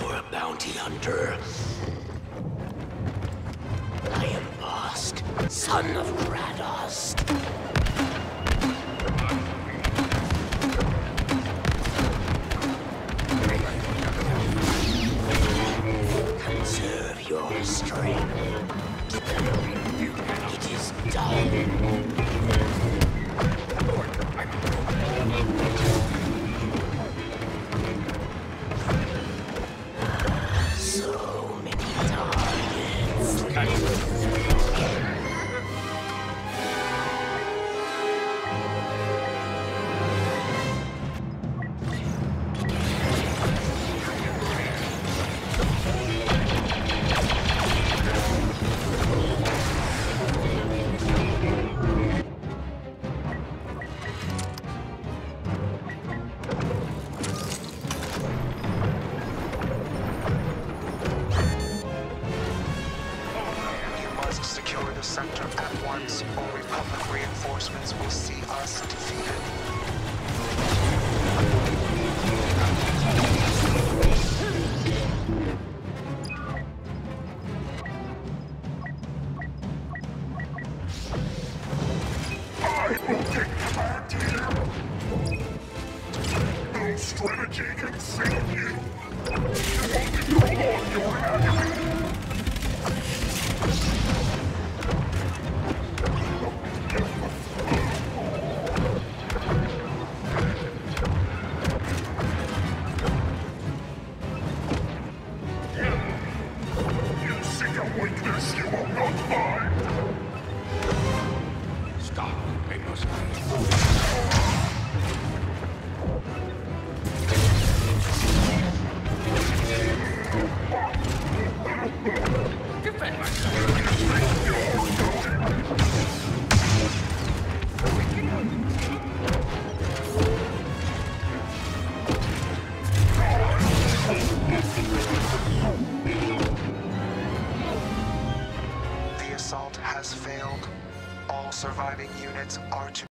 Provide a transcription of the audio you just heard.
for a bounty hunter. I am Bost, son of Kratos. Conserve your strength. It is done. So many targets. The center at once, or Republic reinforcements will see us defeated. Strategy can save you. You only prolong your agony. Stop. Make. Assault has failed. All surviving units are to